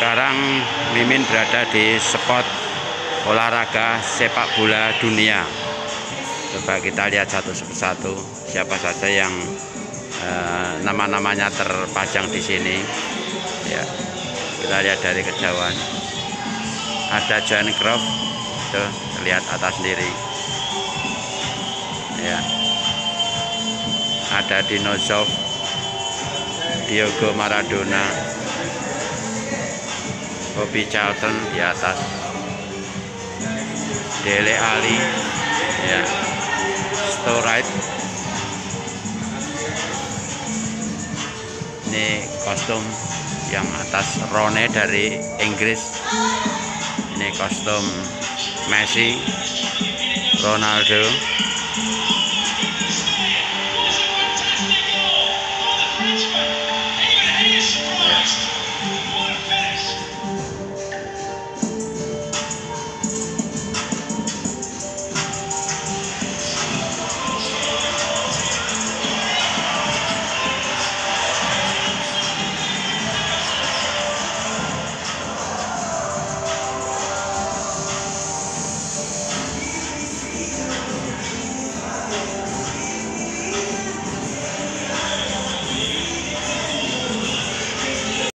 Sekarang Mimin berada di spot olahraga sepak bola dunia. Coba kita lihat satu persatu siapa saja yang eh, nama-namanya terpajang di sini. Ya, kita lihat dari kejauhan. Ada John Croft, tuh terlihat atas sendiri. Ya, ada Dinosov, Diogo Maradona, Bobby Charlton di atas. Dele Ali ya. Storite. Ini kostum yang atas Rone dari Inggris. Ini kostum Messi Ronaldo